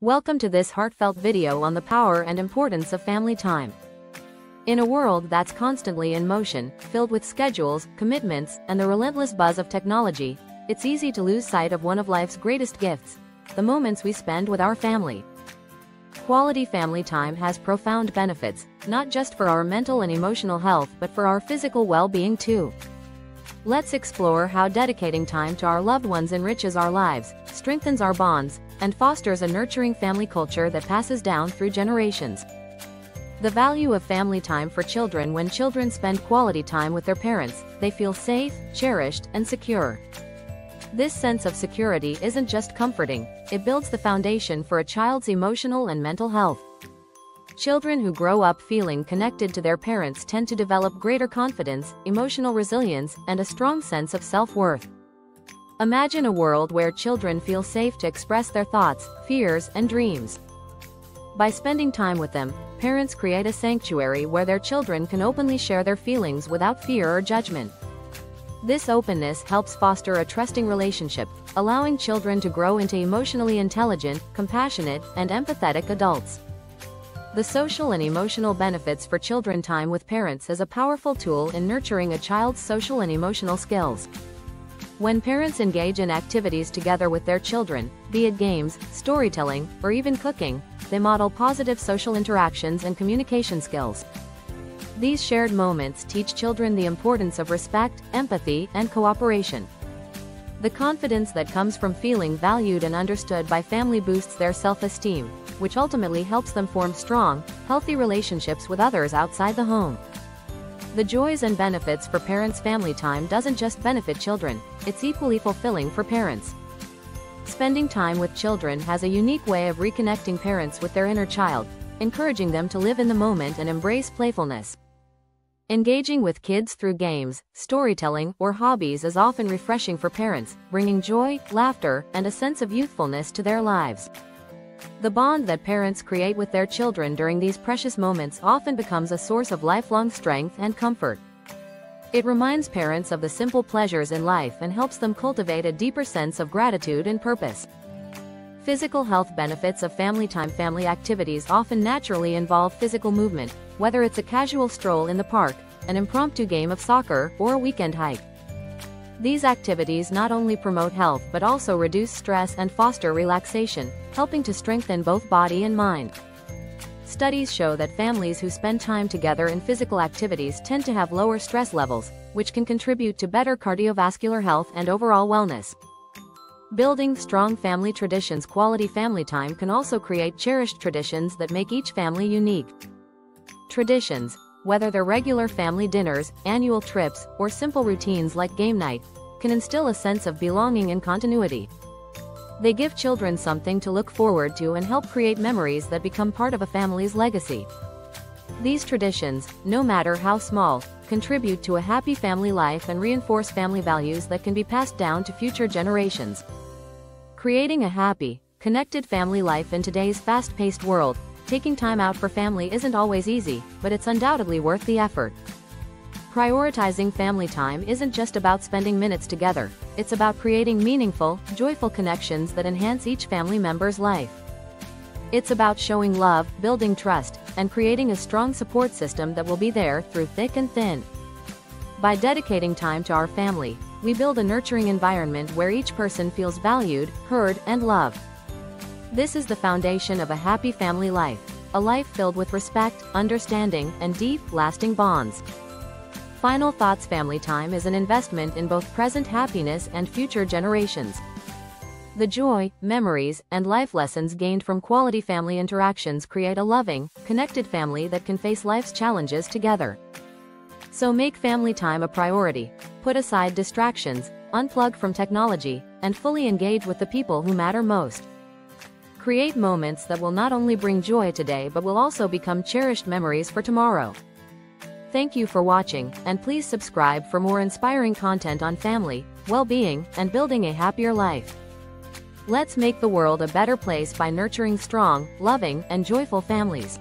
Welcome to this heartfelt video on the power and importance of family time. In a world that's constantly in motion, filled with schedules, commitments, and the relentless buzz of technology, it's easy to lose sight of one of life's greatest gifts, the moments we spend with our family. Quality family time has profound benefits, not just for our mental and emotional health but for our physical well-being too. Let's explore how dedicating time to our loved ones enriches our lives, strengthens our bonds, and fosters a nurturing family culture that passes down through generations. The value of family time for children When children spend quality time with their parents, they feel safe, cherished, and secure. This sense of security isn't just comforting, it builds the foundation for a child's emotional and mental health. Children who grow up feeling connected to their parents tend to develop greater confidence, emotional resilience, and a strong sense of self-worth. Imagine a world where children feel safe to express their thoughts, fears, and dreams. By spending time with them, parents create a sanctuary where their children can openly share their feelings without fear or judgment. This openness helps foster a trusting relationship, allowing children to grow into emotionally intelligent, compassionate, and empathetic adults. The social and emotional benefits for children time with parents is a powerful tool in nurturing a child's social and emotional skills. When parents engage in activities together with their children, be it games, storytelling, or even cooking, they model positive social interactions and communication skills. These shared moments teach children the importance of respect, empathy, and cooperation. The confidence that comes from feeling valued and understood by family boosts their self-esteem, which ultimately helps them form strong, healthy relationships with others outside the home. The joys and benefits for parents' family time doesn't just benefit children, it's equally fulfilling for parents. Spending time with children has a unique way of reconnecting parents with their inner child, encouraging them to live in the moment and embrace playfulness. Engaging with kids through games, storytelling, or hobbies is often refreshing for parents, bringing joy, laughter, and a sense of youthfulness to their lives. The bond that parents create with their children during these precious moments often becomes a source of lifelong strength and comfort. It reminds parents of the simple pleasures in life and helps them cultivate a deeper sense of gratitude and purpose. Physical health benefits of family time family activities often naturally involve physical movement, whether it's a casual stroll in the park, an impromptu game of soccer, or a weekend hike. These activities not only promote health but also reduce stress and foster relaxation, helping to strengthen both body and mind. Studies show that families who spend time together in physical activities tend to have lower stress levels, which can contribute to better cardiovascular health and overall wellness. Building strong family traditions Quality family time can also create cherished traditions that make each family unique. Traditions, whether they're regular family dinners, annual trips, or simple routines like game night, can instill a sense of belonging and continuity. They give children something to look forward to and help create memories that become part of a family's legacy. These traditions, no matter how small, contribute to a happy family life and reinforce family values that can be passed down to future generations. Creating a happy, connected family life in today's fast-paced world, Taking time out for family isn't always easy, but it's undoubtedly worth the effort. Prioritizing family time isn't just about spending minutes together, it's about creating meaningful, joyful connections that enhance each family member's life. It's about showing love, building trust, and creating a strong support system that will be there through thick and thin. By dedicating time to our family, we build a nurturing environment where each person feels valued, heard, and loved. This is the foundation of a happy family life, a life filled with respect, understanding, and deep, lasting bonds. Final Thoughts Family Time is an investment in both present happiness and future generations. The joy, memories, and life lessons gained from quality family interactions create a loving, connected family that can face life's challenges together. So make family time a priority, put aside distractions, unplug from technology, and fully engage with the people who matter most. Create moments that will not only bring joy today but will also become cherished memories for tomorrow. Thank you for watching, and please subscribe for more inspiring content on family, well-being, and building a happier life. Let's make the world a better place by nurturing strong, loving, and joyful families.